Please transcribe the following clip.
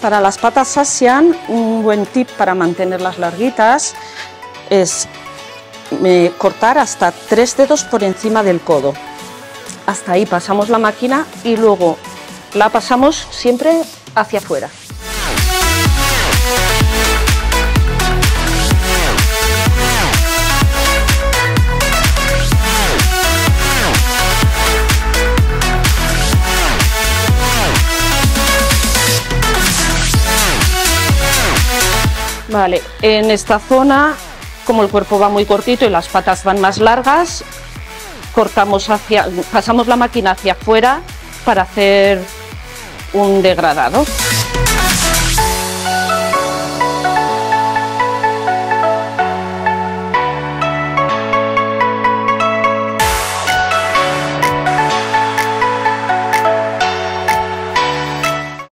Para las patas Asian, un buen tip para mantenerlas larguitas es eh, cortar hasta tres dedos por encima del codo. Hasta ahí pasamos la máquina y luego la pasamos siempre hacia afuera. Vale, en esta zona, como el cuerpo va muy cortito y las patas van más largas, cortamos hacia, pasamos la máquina hacia afuera para hacer un degradado.